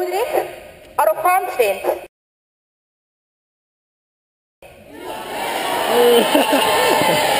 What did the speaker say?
music or a conscience? Yeah.